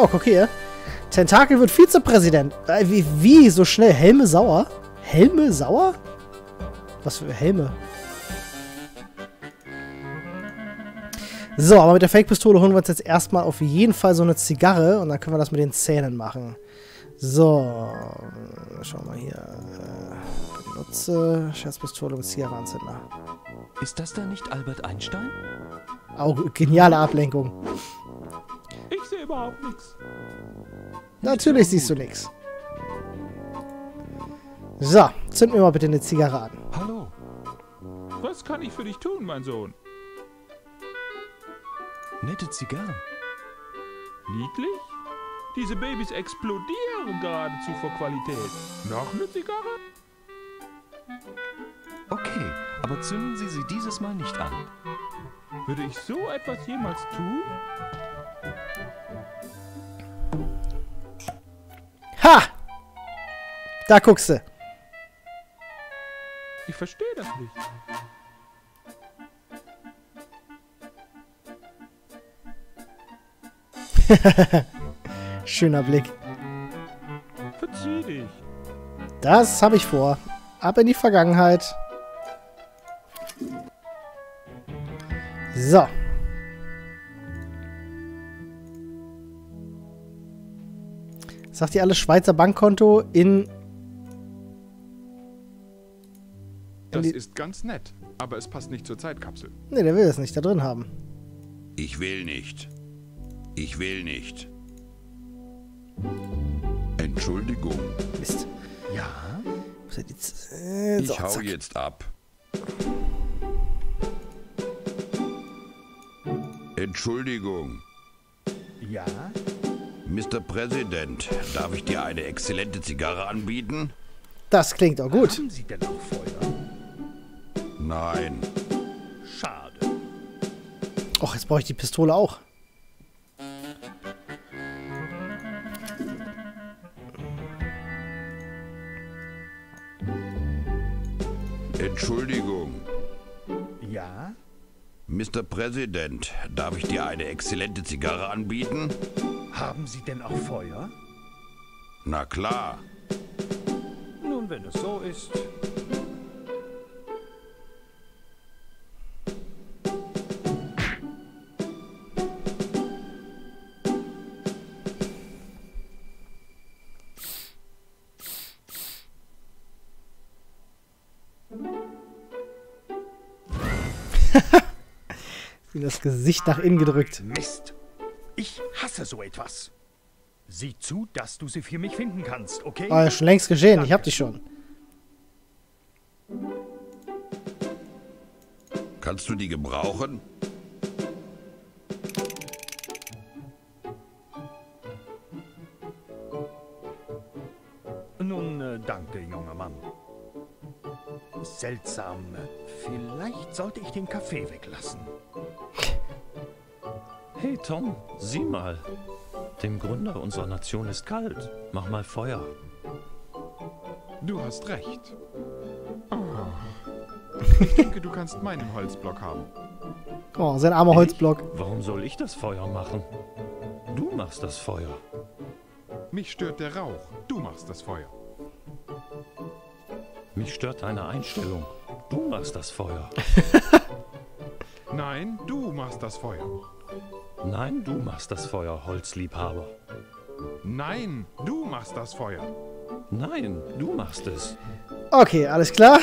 Oh, guck hier. Tentakel wird Vizepräsident. Äh, wie, wie? So schnell? Helme sauer? Helme sauer? Was für Helme? So, aber mit der Fake-Pistole holen wir uns jetzt erstmal auf jeden Fall so eine Zigarre und dann können wir das mit den Zähnen machen. So, schauen wir mal hier. Benutze Scherzpistole mit Zigarrenanzünder. Ist das da nicht Albert Einstein? Auch geniale Ablenkung. Sehe überhaupt nichts. Natürlich siehst du nichts. So, zünd mir mal bitte eine Zigarre an. Hallo. Was kann ich für dich tun, mein Sohn? Nette Zigarren. Niedlich? Diese Babys explodieren geradezu vor Qualität. Noch eine Zigarre? Okay, aber zünden Sie sie dieses Mal nicht an. Würde ich so etwas jemals tun? Ha! Da guckst du. Ich verstehe das nicht. Schöner Blick. Verzieh dich. Das habe ich vor. Ab in die Vergangenheit. So. Sagt ihr alles Schweizer Bankkonto in... Das ist ganz nett, aber es passt nicht zur Zeitkapsel. Ne, der will das nicht da drin haben. Ich will nicht. Ich will nicht. Entschuldigung, Mist. Ja? Z- äh, so, ich hau zack. jetzt ab. Entschuldigung, Ja? Mr. Präsident, darf ich dir eine exzellente Zigarre anbieten? Das klingt auch gut. Haben Sie denn auch Feuer? Nein. Schade. Och, jetzt brauche ich die Pistole auch. Entschuldigung, Ja? Mr. Präsident, darf ich dir eine exzellente Zigarre anbieten? Haben Sie denn auch Feuer? Na klar. Nun, wenn es so ist. Wie das Gesicht nach innen gedrückt. Mist. Hasse so etwas. Sieh zu, dass du sie für mich finden kannst, okay? Ah, schon längst geschehen. Ich hab die schon. Kannst du die gebrauchen? Nun, äh, danke, junger Mann. Seltsam. Vielleicht sollte ich den Kaffee weglassen. Hey Tom, sieh mal. Dem Gründer unserer Nation ist kalt. Mach mal Feuer. Du hast recht. Oh. Ich denke, du kannst meinen Holzblock haben. Oh, sein armer Holzblock. Warum soll ich das Feuer machen? Du machst das Feuer. Mich stört der Rauch. Du machst das Feuer. Mich stört deine Einstellung. Du machst das Feuer. Nein, du machst das Feuer. Nein, du machst das Feuer, Holzliebhaber. Nein, du machst das Feuer. Nein, du machst es. Okay, alles klar.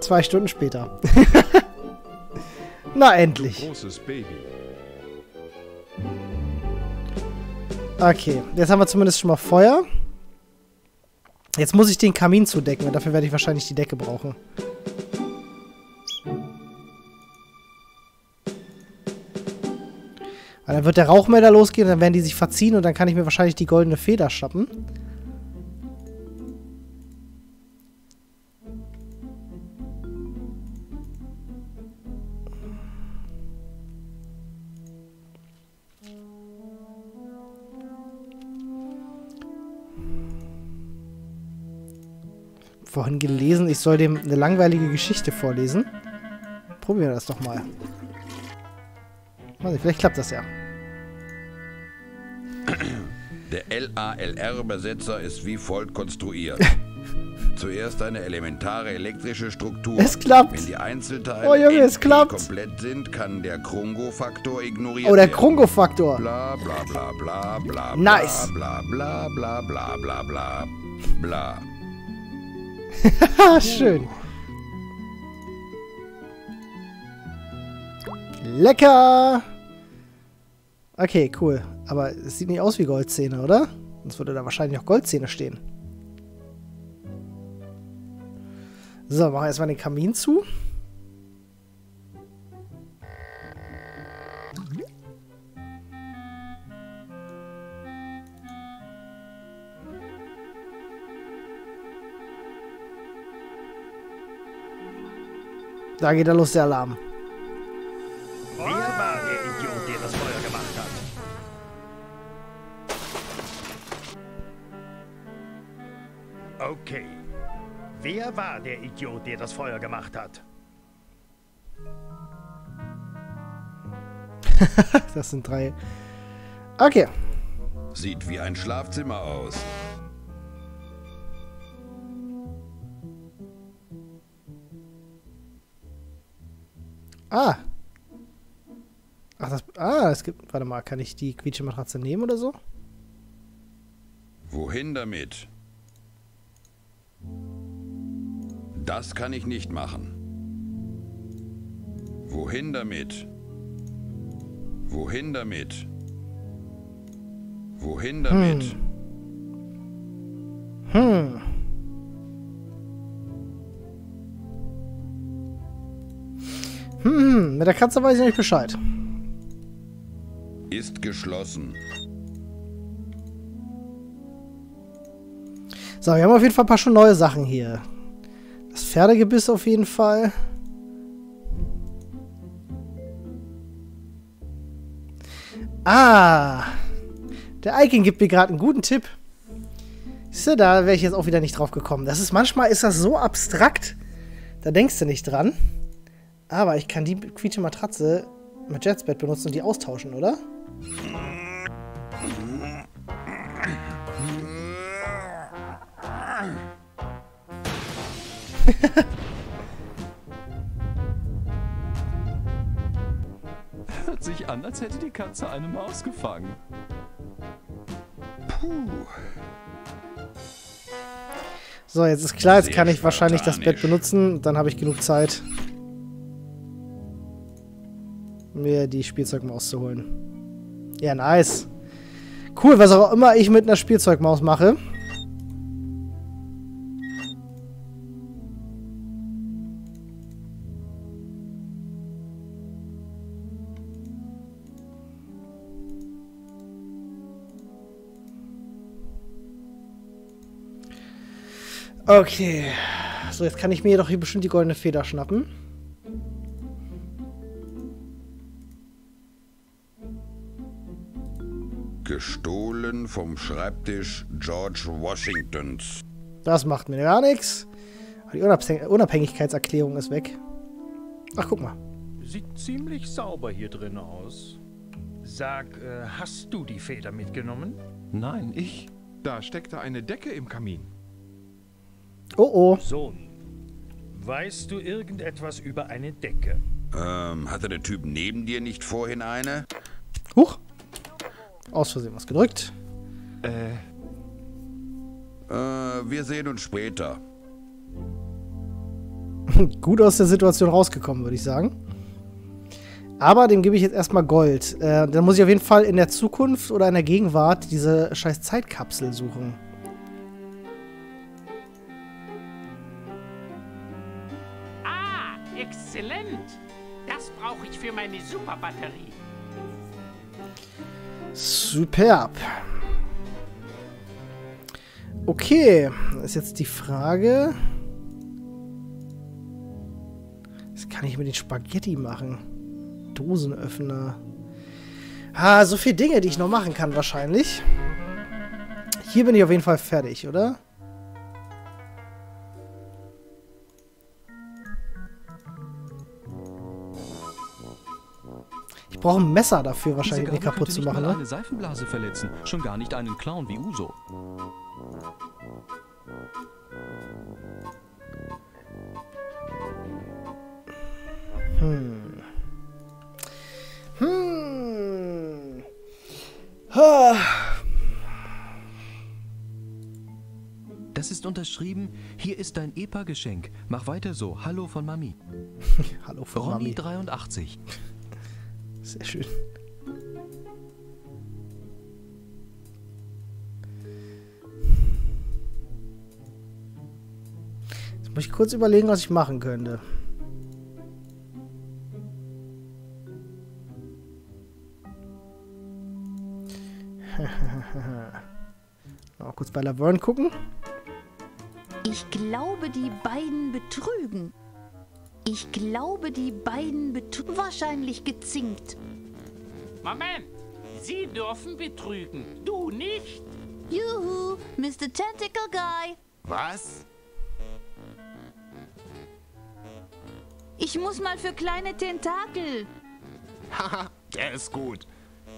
Zwei Stunden später. Na, endlich. Großes Baby. Okay, jetzt haben wir zumindest schon mal Feuer. Jetzt muss ich den Kamin zudecken und dafür werde ich wahrscheinlich die Decke brauchen. Weil dann wird der Rauchmelder losgehen, dann werden die sich verziehen und dann kann ich mir wahrscheinlich die goldene Feder schappen. Vorhin gelesen, ich soll dem eine langweilige Geschichte vorlesen. Probieren wir das doch mal. Vielleicht klappt das ja. Der LALR-Übersetzer ist wie folgt konstruiert. Zuerst eine elementare elektrische Struktur. Es klappt. Wenn die Einzelteile Oh, Junge, es klappt. komplett sind, kann der Krongo-Faktor ignoriert Oh, der werden. Krongo-Faktor. Bla bla bla bla bla Nice. bla bla bla bla bla bla bla. Schön. Lecker! Okay, cool. Aber es sieht nicht aus wie Goldzähne, oder? Sonst würde da wahrscheinlich noch Goldzähne stehen. So, machen wir erstmal den Kamin zu. Da geht er los, der Alarm. Wer war der Idiot, der das Feuer gemacht hat? Das sind drei. Okay. Sieht wie ein Schlafzimmer aus. Ah. Ach, das. Ah, es gibt. Warte mal, kann ich die Quietschematratze nehmen oder so? Wohin damit? Das kann ich nicht machen. Wohin damit? Wohin damit? Wohin damit? Hm. Hm, mit der Katze weiß ich nicht Bescheid. Ist geschlossen. So, wir haben auf jeden Fall ein paar schon neue Sachen hier. Pferdegebiss auf jeden Fall. Ah. Der Eiken gibt mir gerade einen guten Tipp. Siehst du, da wäre ich jetzt auch wieder nicht drauf gekommen. Das ist manchmal ist das so abstrakt, da denkst du nicht dran. Aber ich kann die quietsche Matratze mit Jetsbett benutzen und die austauschen, oder? Hört sich an, als hätte die Katze eine Maus gefangen. So, jetzt ist klar, jetzt kann ich wahrscheinlich das Bett benutzen. Dann habe ich genug Zeit, mir die Spielzeugmaus zu holen. Ja, nice. Cool, was auch immer ich mit einer Spielzeugmaus mache. Okay. So, jetzt kann ich mir doch hier bestimmt die goldene Feder schnappen. Gestohlen vom Schreibtisch George Washingtons. Das macht mir gar nichts. Die Unabhäng Unabhängigkeitserklärung ist weg. Ach, guck mal. Sieht ziemlich sauber hier drin aus. Sag, äh, hast du die Feder mitgenommen? Nein, ich. Da steckte eine Decke im Kamin. Oh, oh. Sohn, weißt du irgendetwas über eine Decke? Ähm, hatte der Typ neben dir nicht vorhin eine? Huch. Aus Versehen was gedrückt. Äh, Äh, wir sehen uns später. Gut aus der Situation rausgekommen, würde ich sagen. Aber dem gebe ich jetzt erstmal Gold. Äh, dann muss ich auf jeden Fall in der Zukunft oder in der Gegenwart diese scheiß Zeitkapsel suchen. Meine Superbatterie. Superb. Okay, ist jetzt die Frage. Was kann ich mit den Spaghetti machen? Dosenöffner. Ah, so viele Dinge, die ich noch machen kann wahrscheinlich. Hier bin ich auf jeden Fall fertig, oder? Ich brauche ein Messer dafür, wahrscheinlich, um die kaputt zu machen, ne? eine Seifenblase verletzen, schon gar nicht einen Clown wie Uso. Hm. Ha. Das ist unterschrieben. Hier ist dein EPA-Geschenk. Mach weiter so. Hallo von Mami. Hallo, Frau Ronny Mami. 83. Sehr schön. Jetzt muss ich kurz überlegen, was ich machen könnte. Mal kurz bei Laverne gucken. Ich glaube, die beiden betrügen. Ich glaube, die beiden betrügen. Wahrscheinlich gezinkt. Moment. Sie dürfen betrügen. Du nicht. Juhu, Mr. Tentacle Guy. Was? Ich muss mal für kleine Tentakel. Haha, der ist gut.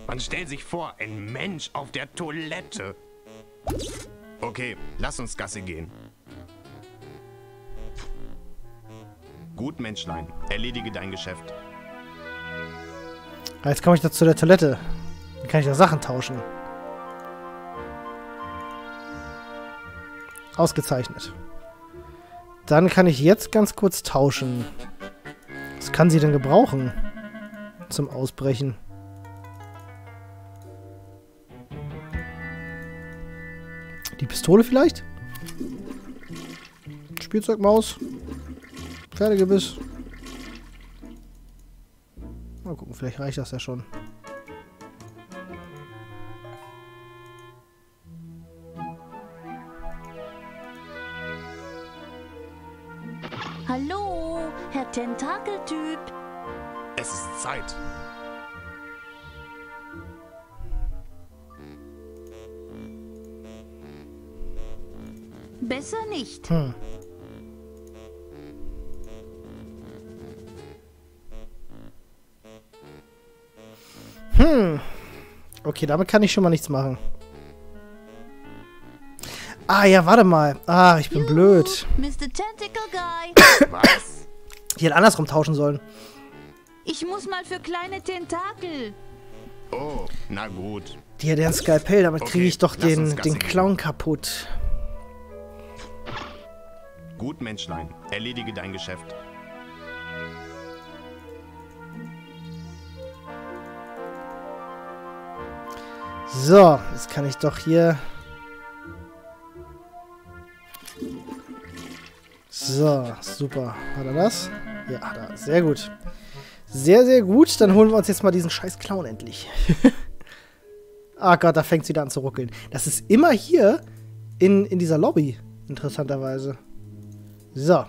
Man stellt sich vor, ein Mensch auf der Toilette. Okay, lass uns Gasse gehen. Gut, Menschlein. Erledige dein Geschäft. Ah, Jetzt komme ich da zu der Toilette. Dann kann ich da Sachen tauschen. Ausgezeichnet. Dann kann ich jetzt ganz kurz tauschen. Was kann sie denn gebrauchen? Zum Ausbrechen. Die Pistole vielleicht? Spielzeugmaus? Pferdegebiss? Mal gucken, vielleicht reicht das ja schon. Hallo, Herr Tentakeltyp. Es ist Zeit. Besser nicht. Hm. Hm. Okay, damit kann ich schon mal nichts machen. Ah, ja, warte mal. Ah, ich bin blöd. Mr. Tentacle Guy. Was? Die hätte andersrum tauschen sollen. Ich muss mal für kleine Tentakel. Oh, na gut. Die hätte ein Skalpell, damit kriege Okay, ich doch den, den. Clown kaputt. Gut, Menschlein. Erledige dein Geschäft. So, jetzt kann ich doch hier... So, super. Hat er das? Ja, hat er. Sehr gut. Sehr, sehr gut. Dann holen wir uns jetzt mal diesen scheiß Clown endlich. ah Gott, da fängt es wieder an zu ruckeln. Das ist immer hier in, in dieser Lobby, interessanterweise. So.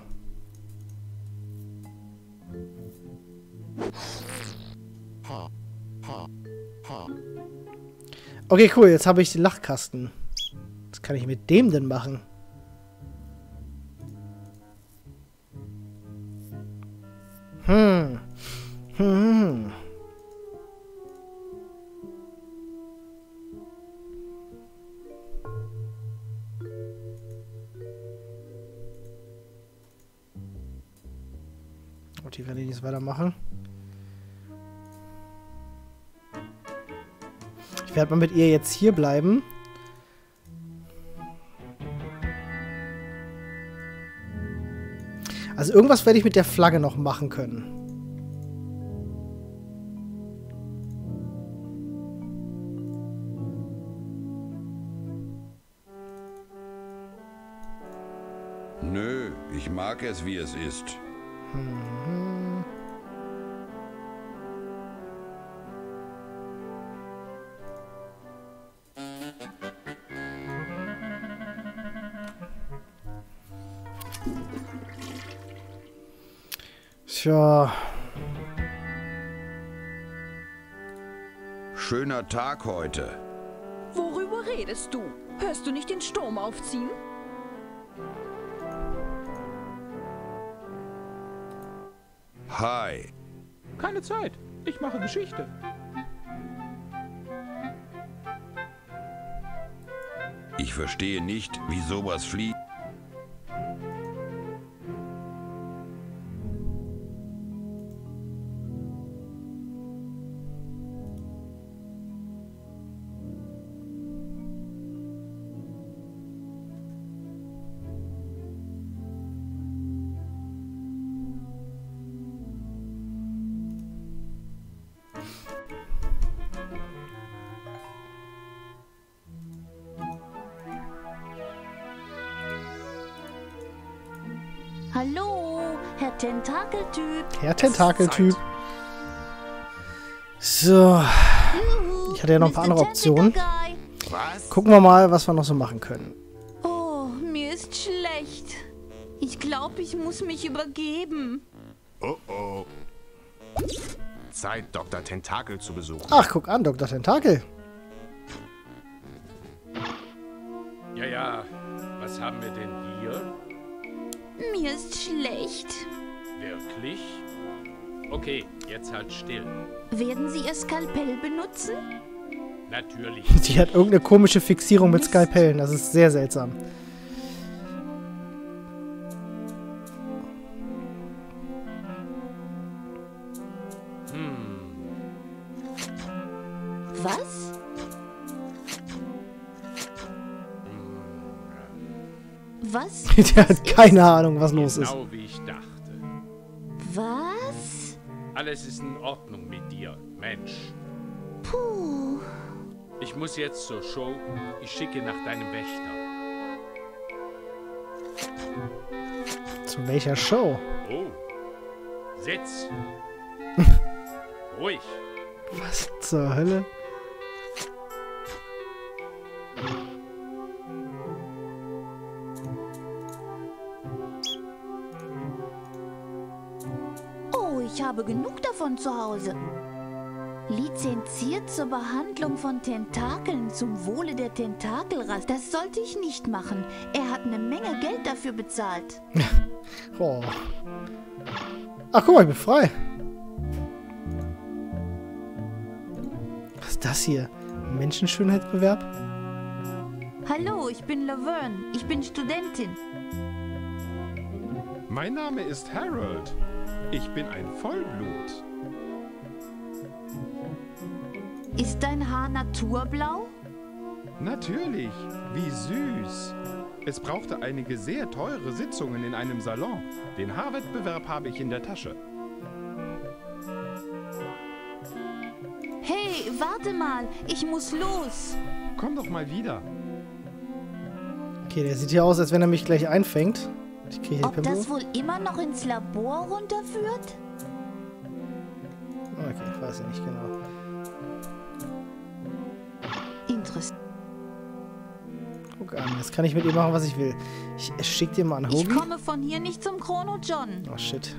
Okay, cool. Jetzt habe ich den Lachkasten. Was kann ich mit dem denn machen? Hm. Hm. Hier kann ich nichts weitermachen. Ich werde mal mit ihr jetzt hier bleiben. Also irgendwas werde ich mit der Flagge noch machen können. Nö, ich mag es, wie es ist. Tja, Schöner Tag heute. Worüber redest du? Hörst du nicht den Sturm aufziehen? Hi. Keine Zeit. Ich mache Geschichte. Ich verstehe nicht, wie sowas fliegt. Hallo, Herr Tentakeltyp. Herr Tentakeltyp. So. Ich hatte ja noch ein paar andere Optionen. Was? Gucken wir mal, was wir noch so machen können. Oh, mir ist schlecht. Ich glaube, ich muss mich übergeben. Oh oh. Zeit, Dr. Tentakel zu besuchen. Ach, guck an, Dr. Tentakel. Ihr Skalpell benutzen? Natürlich. Die hat irgendeine komische Fixierung mit Skalpellen. Das ist sehr seltsam. Was? Was? Der hat keine Ahnung, was los ist. Genau wie ich dachte. Was? Alles ist in Ordnung mit dir, Mensch. Puh. Ich muss jetzt zur Show. Ich schicke nach deinem Wächter. Zu welcher Show? Oh. Sitz. Ruhig. Was zur Hölle? Oh, ich habe genug davon zu Hause. Lizenziert zur Behandlung von Tentakeln zum Wohle der Tentakelrasse. Das sollte ich nicht machen. Er hat eine Menge Geld dafür bezahlt. Oh. Ach, guck mal, ich bin frei. Was ist das hier? Menschenschönheitsbewerb? Hallo, ich bin Laverne. Ich bin Studentin. Mein Name ist Harold. Ich bin ein Vollblut. Ist dein Haar naturblau? Natürlich. Wie süß. Es brauchte einige sehr teure Sitzungen in einem Salon. Den Haarwettbewerb habe ich in der Tasche. Hey, warte mal. Ich muss los. Komm doch mal wieder. Okay, der sieht hier aus, als wenn er mich gleich einfängt. Ich kriege hier Ob das wohl immer noch ins Labor runterführt? Okay, weiß ich nicht genau. Interessant. Guck an, jetzt kann ich mit ihm machen, was ich will. Ich schick dir mal einen Ich Hobi. komme von hier nicht zum Chrono John. Oh shit.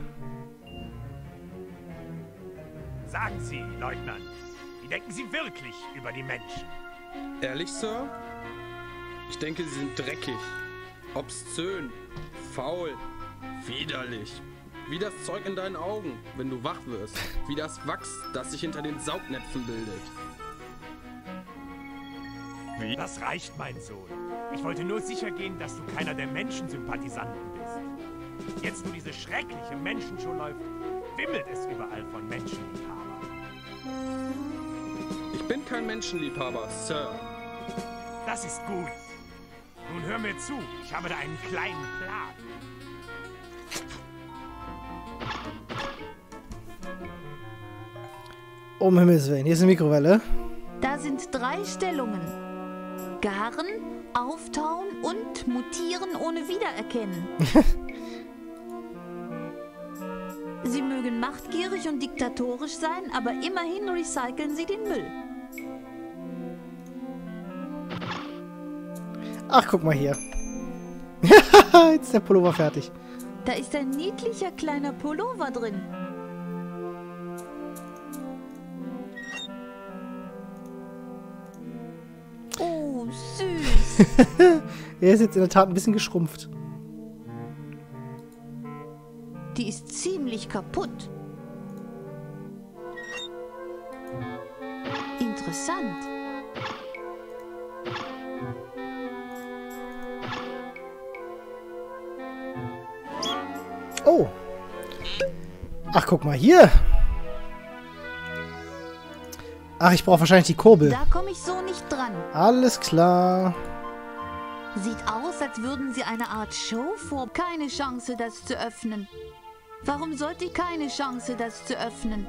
Sagen Sie, Leutnant, wie denken Sie wirklich über die Menschen? Ehrlich, Sir? Ich denke, sie sind dreckig, obszön, faul, widerlich. Wie das Zeug in deinen Augen, wenn du wach wirst. Wie das Wachs, das sich hinter den Saugnäpfen bildet. Wie? Das reicht, mein Sohn. Ich wollte nur sicher gehen, dass du keiner der Menschensympathisanten bist. Jetzt, wo diese schreckliche Menschenshow läuft, wimmelt es überall von Menschenliebhabern. Ich bin kein Menschenliebhaber, Sir. Das ist gut. Nun hör mir zu, ich habe da einen kleinen Plan. Um Himmels Willen, hier ist eine Mikrowelle. Da sind drei Stellungen. Garen, auftauen und mutieren ohne Wiedererkennen. sie mögen machtgierig und diktatorisch sein, aber immerhin recyceln sie den Müll. Ach, guck mal hier. Jetzt ist der Pullover fertig. Da ist ein niedlicher kleiner Pullover drin. er ist jetzt in der Tat ein bisschen geschrumpft. Die ist ziemlich kaputt. Interessant. Oh. Ach, guck mal hier. Ach, ich brauche wahrscheinlich die Kurbel. Da komme ich so nicht dran. Alles klar. Sieht aus, als würden sie eine Art Show vor. Keine Chance, das zu öffnen. Warum sollte ich keine Chance, das zu öffnen?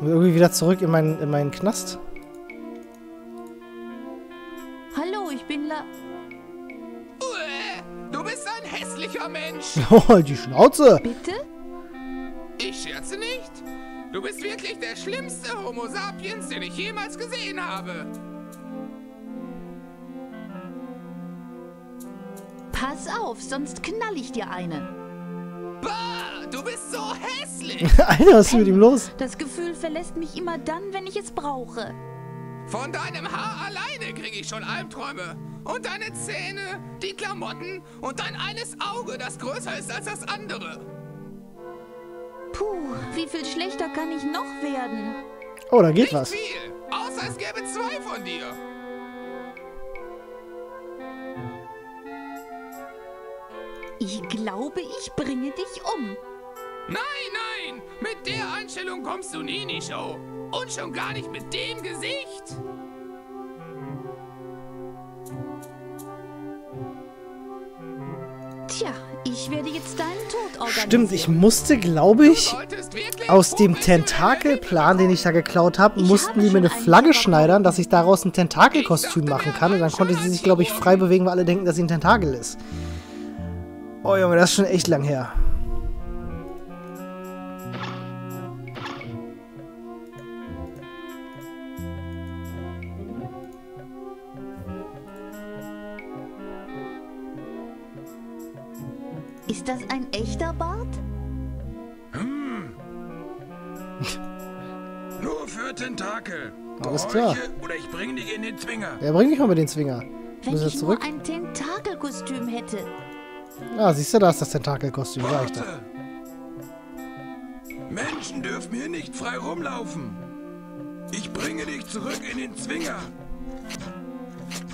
Irgendwie wieder zurück in meinen, in meinen Knast. Hallo, ich bin La... Du bist ein hässlicher Mensch. Oh, die Schnauze. Bitte? Schlimmste Homo sapiens, den ich jemals gesehen habe. Pass auf, sonst knall ich dir eine. Bah, du bist so hässlich. Alter, was ist mit ihm los? Das Gefühl verlässt mich immer dann, wenn ich es brauche. Von deinem Haar alleine kriege ich schon Albträume. Und deine Zähne, die Klamotten und dein eines Auge, das größer ist als das andere. Puh, wie viel schlechter kann ich noch werden? Oh, da geht Nicht was. viel, außer es gäbe zwei von dir. Ich glaube, ich bringe dich um. Nein, nein, mit der Einstellung kommst du nie in die Show. Und schon gar nicht mit dem Gesicht. Tja, ich werde jetzt deinen Tod organisieren. Stimmt, ich musste, glaube ich, aus dem Tentakelplan, den ich da geklaut habe, mussten die mir eine Flagge schneidern, dass ich daraus ein Tentakelkostüm machen kann. Und dann konnte sie sich, glaube ich, frei bewegen, weil alle denken, dass sie ein Tentakel ist. Oh Junge, das ist schon echt lang her. Ist das ein echter Bart? Nur für Tentakel. Alles klar. Oder ich bring dich in den Zwinger. Ja, bring mich mal mit den Zwinger. Wenn Müssen wir ich nur zurück? ein Tentakelkostüm hätte. Ah, siehst du, da ist das Tentakelkostüm. Ich. Warte. Menschen dürfen hier nicht frei rumlaufen. Ich bringe dich zurück in den Zwinger.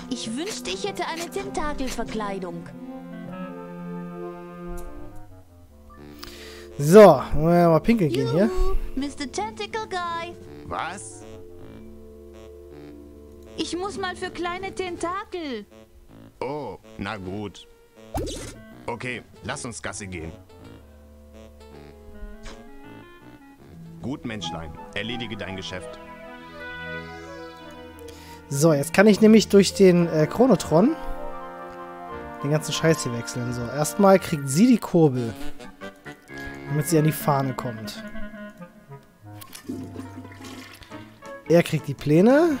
Ich wünschte, ich hätte eine Tentakelverkleidung. So, wollen wir mal pinkeln gehen hier. Mr. Tentacle Guy. Was? Ich muss mal für kleine Tentakel. Oh, na gut. Okay, lass uns Gasse gehen. Gut, Menschlein. Erledige dein Geschäft. So, jetzt kann ich nämlich durch den äh, Chronotron den ganzen Scheiß hier wechseln. So, erstmal kriegt sie die Kurbel, damit sie an die Fahne kommt. Er kriegt die Pläne.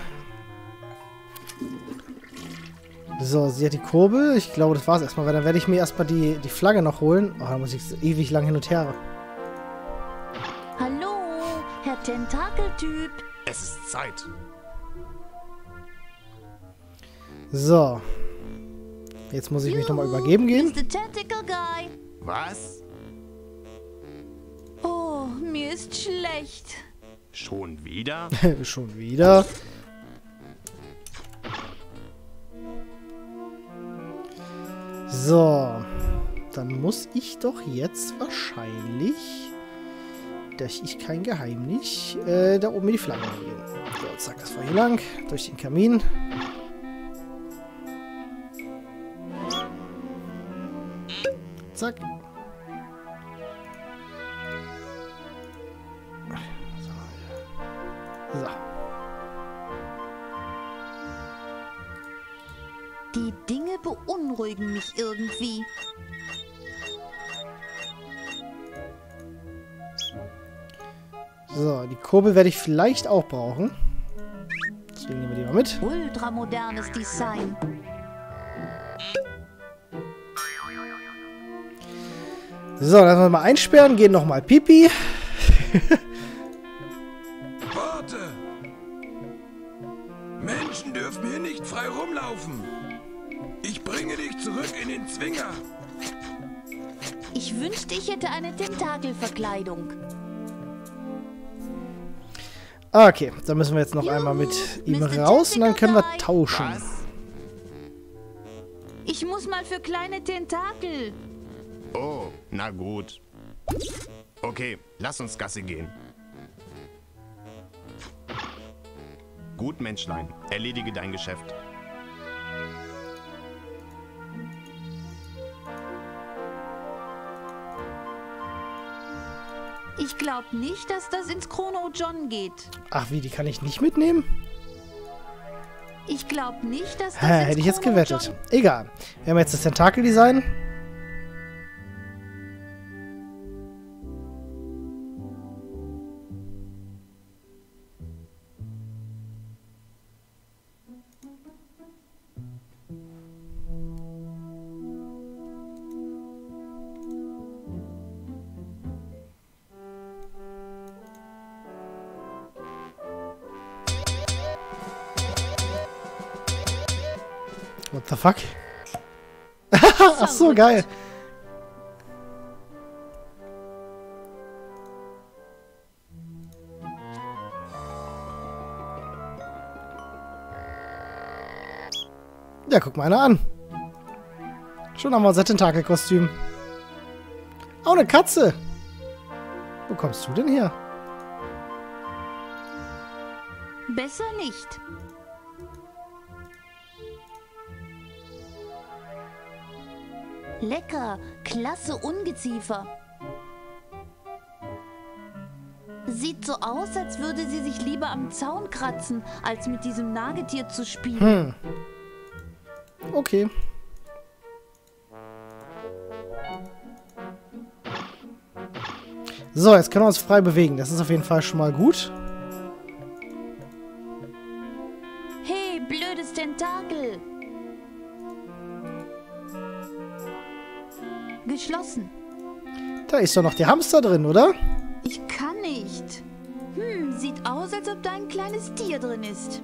So, sie hat die Kurbel. Ich glaube, das war's erstmal, weil dann werde ich mir erstmal die, die Flagge noch holen. Oh, da muss ich ewig lang hin und her. Hallo, Herr Tentakeltyp. Es ist Zeit. So. Jetzt muss ich mich nochmal übergeben gehen. Was? Oh, mir ist schlecht. Schon wieder? Schon wieder. So. Dann muss ich doch jetzt wahrscheinlich, dass ich kein Geheimnis, äh, da oben in die Flagge gehen. So, zack, das war hier lang. Durch den Kamin. Zack. So. Die Dinge beunruhigen mich irgendwie. So, die Kurbel werde ich vielleicht auch brauchen. Deswegen nehmen wir die mal mit. Ultramodernes Design. So, dann wir mal einsperren, gehen nochmal pipi. Tentakelverkleidung. Okay, dann müssen wir jetzt noch einmal mit ihm raus und dann können wir tauschen. Ich muss mal für kleine Tentakel. Oh, na gut. Okay, lass uns Gasse gehen. Gut, Menschlein. Erledige dein Geschäft. Ich glaube nicht, dass das ins Chrono John geht. Ach wie, die kann ich nicht mitnehmen? Ich glaube nicht, dass das Hä, ins hätte ich jetzt gewettet. John... Egal. Wir haben jetzt das Tentakeldesign. Fuck? Ach so, geil. Ja, guck mal einer an. Schon haben wir unser Tentakelkostüm. Oh, eine Katze. Wo kommst du denn her? Besser nicht. Lecker, klasse Ungeziefer. Sieht so aus, als würde sie sich lieber am Zaun kratzen, als mit diesem Nagetier zu spielen. Hm. Okay. So, jetzt können wir uns frei bewegen. Das ist auf jeden Fall schon mal gut. Da ist doch noch der Hamster drin, oder? Ich kann nicht. Hm, sieht aus, als ob da ein kleines Tier drin ist.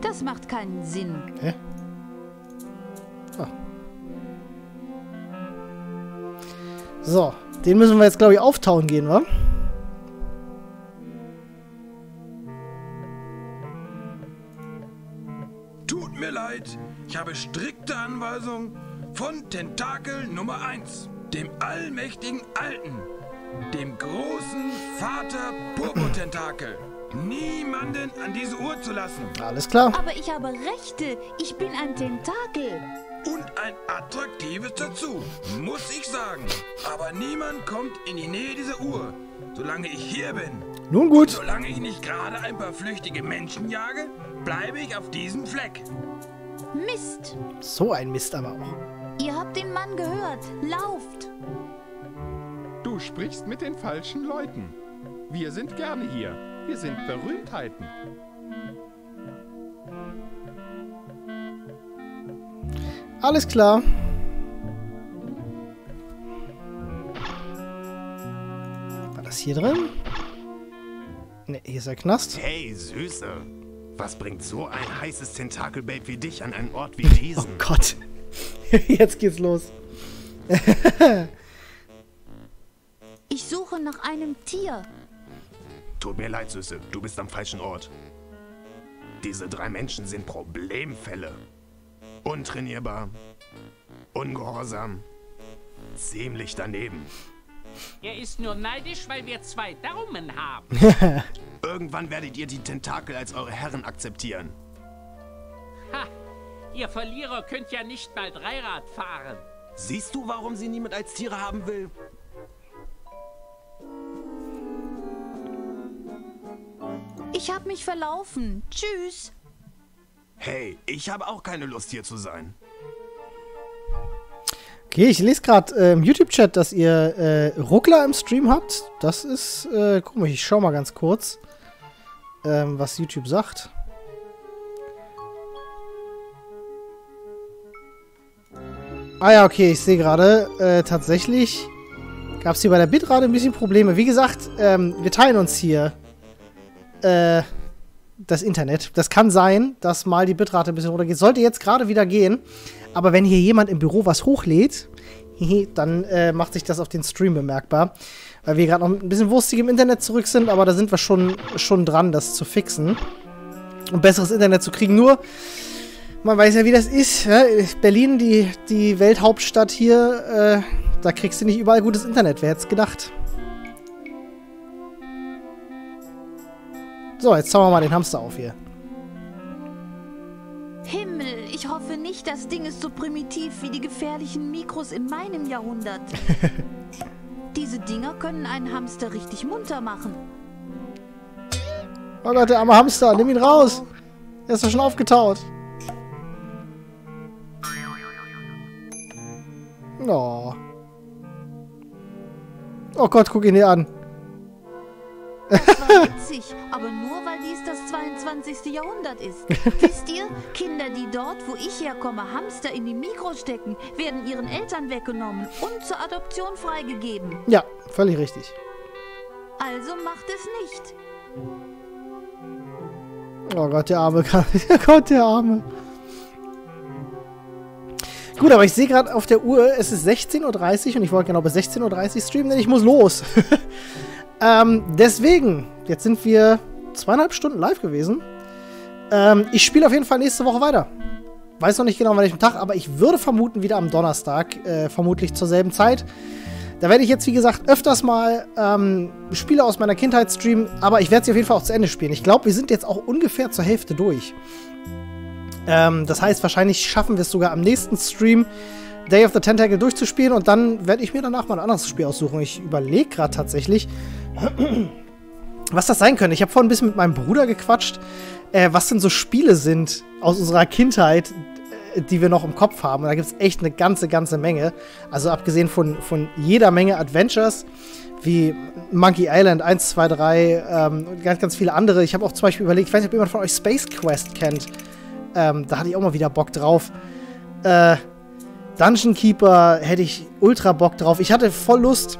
Das macht keinen Sinn. Hä? Ah. So, den müssen wir jetzt, glaube ich, auftauen gehen, wa? Tut mir leid, ich habe strikte Anweisungen von Tentakel Nummer 1, dem allmächtigen Alten, dem großen Vater Purpurtentakel. Niemanden an diese Uhr zu lassen. Alles klar. Aber ich habe Rechte. Ich bin ein Tentakel. Und ein attraktives dazu, muss ich sagen. Aber niemand kommt in die Nähe dieser Uhr, solange ich hier bin. Nun gut. Und solange ich nicht gerade ein paar flüchtige Menschen jage, bleibe ich auf diesem Fleck. Mist. So ein Mist aber auch. Ihr habt den Mann gehört. Lauft. Du sprichst mit den falschen Leuten. Wir sind gerne hier. Wir sind Berühmtheiten. Alles klar. War das hier drin? Ne, hier ist der Knast. Hey, Süße. Was bringt so ein heißes Tentakelbabe wie dich an einen Ort wie diesen? Oh Gott. Jetzt geht's los. Ich suche nach einem Tier. Tut mir leid, Süße. Du bist am falschen Ort. Diese drei Menschen sind Problemfälle. Untrainierbar. Ungehorsam. Ziemlich daneben. Er ist nur neidisch, weil wir zwei Daumen haben. Irgendwann werdet ihr die Tentakel als eure Herren akzeptieren. Ihr Verlierer könnt ja nicht mal Dreirad fahren. Siehst du, warum sie niemand als Tiere haben will? Ich habe mich verlaufen. Tschüss. Hey, ich habe auch keine Lust hier zu sein. Okay, ich lese gerade äh, im YouTube-Chat, dass ihr äh, Ruckler im Stream habt. Das ist äh, komisch. Ich schau mal ganz kurz, ähm, was YouTube sagt. Ah ja, okay, ich sehe gerade, äh, tatsächlich gab es hier bei der Bitrate ein bisschen Probleme. Wie gesagt, ähm, wir teilen uns hier äh, das Internet. Das kann sein, dass mal die Bitrate ein bisschen runtergeht. Sollte jetzt gerade wieder gehen. Aber wenn hier jemand im Büro was hochlädt, dann äh, macht sich das auf den Stream bemerkbar. Weil wir gerade noch ein bisschen wurstig im Internet zurück sind, aber da sind wir schon, schon dran, das zu fixen. Und besseres Internet zu kriegen. Nur, man weiß ja, wie das ist. Ja? Berlin, die, die Welthauptstadt hier, äh, da kriegst du nicht überall gutes Internet. Wer hätte es gedacht? So, jetzt zaubern wir mal den Hamster auf hier. Himmel, ich hoffe nicht, das Ding ist so primitiv wie die gefährlichen Mikros in meinem Jahrhundert. Diese Dinger können einen Hamster richtig munter machen. Oh Gott, der arme Hamster, nimm ihn raus. Er ist doch schon aufgetaut. Oh. Oh Gott, guck ihn dir an. Das war witzig, aber nur weil dies das 22. Jahrhundert ist. Wisst ihr, Kinder, die dort, wo ich herkomme, Hamster in die Mikros stecken, werden ihren Eltern weggenommen und zur Adoption freigegeben. Ja, völlig richtig. Also macht es nicht. Oh Gott, der Arme. Oh Gott, der Arme. Gut, aber ich sehe gerade auf der Uhr, es ist 16.30 Uhr und ich wollte genau bis 16.30 Uhr streamen, denn ich muss los. ähm, deswegen, jetzt sind wir zweieinhalb Stunden live gewesen. Ähm, ich spiele auf jeden Fall nächste Woche weiter. Weiß noch nicht genau, an welchem Tag, aber ich würde vermuten, wieder am Donnerstag, äh, vermutlich zur selben Zeit. Da werde ich jetzt, wie gesagt, öfters mal ähm, Spiele aus meiner Kindheit streamen, aber ich werde sie auf jeden Fall auch zu Ende spielen. Ich glaube, wir sind jetzt auch ungefähr zur Hälfte durch. Ähm, das heißt, wahrscheinlich schaffen wir es sogar am nächsten Stream Day of the Tentacle durchzuspielen und dann werde ich mir danach mal ein anderes Spiel aussuchen. Ich überlege gerade tatsächlich, was das sein könnte. Ich habe vorhin ein bisschen mit meinem Bruder gequatscht, äh, was denn so Spiele sind aus unserer Kindheit, äh, die wir noch im Kopf haben. Und da gibt es echt eine ganze, ganze Menge. Also abgesehen von, von jeder Menge Adventures, wie Monkey Island 1, 2, 3, ähm, ganz, ganz viele andere. Ich habe auch zum Beispiel überlegt, ich weiß nicht, ob jemand von euch Space Quest kennt. Ähm, da hatte ich auch mal wieder Bock drauf. Äh, Dungeon Keeper hätte ich ultra Bock drauf. Ich hatte voll Lust,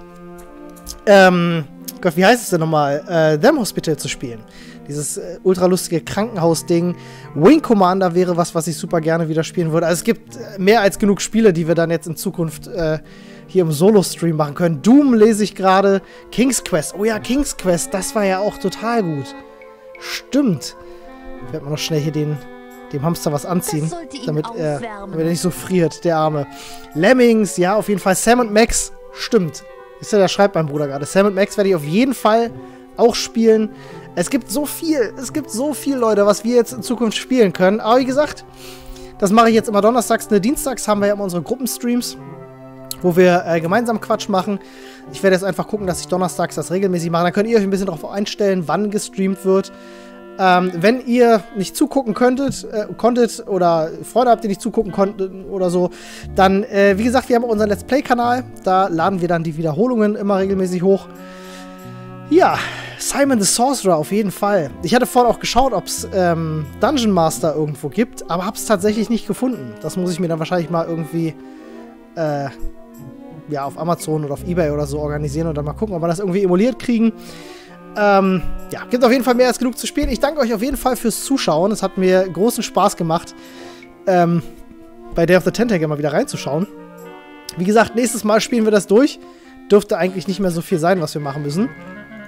ähm, Gott, wie heißt es denn nochmal? Äh, Them Hospital zu spielen. Dieses äh, ultra lustige Krankenhaus-Ding. Wing Commander wäre was, was ich super gerne wieder spielen würde. Also es gibt äh, mehr als genug Spiele, die wir dann jetzt in Zukunft äh, hier im Solo-Stream machen können. Doom lese ich gerade. King's Quest. Oh ja, King's Quest. Das war ja auch total gut. Stimmt. Ich werde mal noch schnell hier den, dem Hamster was anziehen, damit er, damit er nicht so friert, der Arme. Lemmings, ja, auf jeden Fall. Sam und Max, stimmt. Ist ja, da schreibt mein Bruder gerade. Sam und Max werde ich auf jeden Fall auch spielen. Es gibt so viel, es gibt so viel, Leute, was wir jetzt in Zukunft spielen können. Aber wie gesagt, das mache ich jetzt immer donnerstags. Ne, dienstags haben wir ja immer unsere Gruppenstreams, wo wir äh, gemeinsam Quatsch machen. Ich werde jetzt einfach gucken, dass ich donnerstags das regelmäßig mache. Dann könnt ihr euch ein bisschen darauf einstellen, wann gestreamt wird. Ähm, wenn ihr nicht zugucken könntet, äh, konntet oder Freunde habt, die nicht zugucken konnten oder so, dann, äh, wie gesagt, wir haben unseren Let's Play-Kanal. Da laden wir dann die Wiederholungen immer regelmäßig hoch. Ja, Simon the Sorcerer auf jeden Fall. Ich hatte vorhin auch geschaut, ob es ähm, Dungeon Master irgendwo gibt, aber habe es tatsächlich nicht gefunden. Das muss ich mir dann wahrscheinlich mal irgendwie äh, ja, auf Amazon oder auf Ebay oder so organisieren und dann mal gucken, ob wir das irgendwie emuliert kriegen. Ähm, ja, gibt auf jeden Fall mehr als genug zu spielen. Ich danke euch auf jeden Fall fürs Zuschauen. Es hat mir großen Spaß gemacht, ähm, bei Day of the Tentacle mal wieder reinzuschauen. Wie gesagt, nächstes Mal spielen wir das durch. Dürfte eigentlich nicht mehr so viel sein, was wir machen müssen.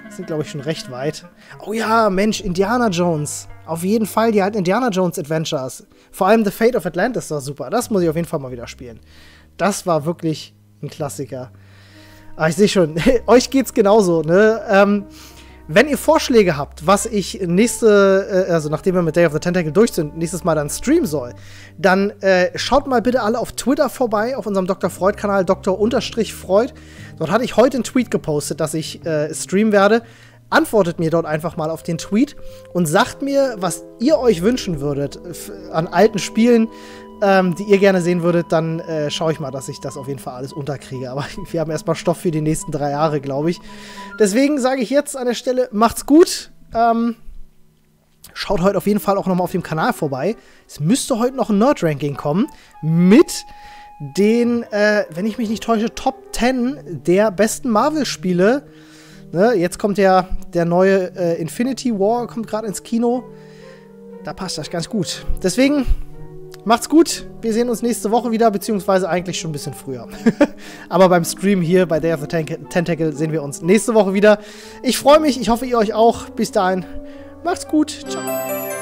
Sind, glaube ich, schon recht weit. Oh ja, Mensch, Indiana Jones. Auf jeden Fall die alten Indiana Jones Adventures. Vor allem The Fate of Atlantis war super. Das muss ich auf jeden Fall mal wieder spielen. Das war wirklich ein Klassiker. Aber ich sehe schon, euch geht's genauso, ne? Ähm, wenn ihr Vorschläge habt, was ich nächste, äh, also nachdem wir mit Day of the Tentacle durch sind, nächstes Mal dann streamen soll, dann äh, schaut mal bitte alle auf Twitter vorbei, auf unserem Dr. Freud-Kanal, Dr. Dort hatte ich heute einen Tweet gepostet, dass ich äh, streamen werde. Antwortet mir dort einfach mal auf den Tweet und sagt mir, was ihr euch wünschen würdet an alten Spielen, ähm, die ihr gerne sehen würdet, dann äh, schaue ich mal, dass ich das auf jeden Fall alles unterkriege. Aber wir haben erstmal Stoff für die nächsten drei Jahre, glaube ich. Deswegen sage ich jetzt an der Stelle, macht's gut. Ähm, schaut heute auf jeden Fall auch nochmal auf dem Kanal vorbei. Es müsste heute noch ein Nerd-Ranking kommen mit den, äh, wenn ich mich nicht täusche, Top 10 der besten Marvel-Spiele. Ne, jetzt kommt ja der neue äh, Infinity War, kommt gerade ins Kino. Da passt das ganz gut. Deswegen Macht's gut. Wir sehen uns nächste Woche wieder, beziehungsweise eigentlich schon ein bisschen früher. Aber beim Stream hier bei Day of the Tentacle sehen wir uns nächste Woche wieder. Ich freue mich. Ich hoffe, ihr euch auch. Bis dahin. Macht's gut. Ciao.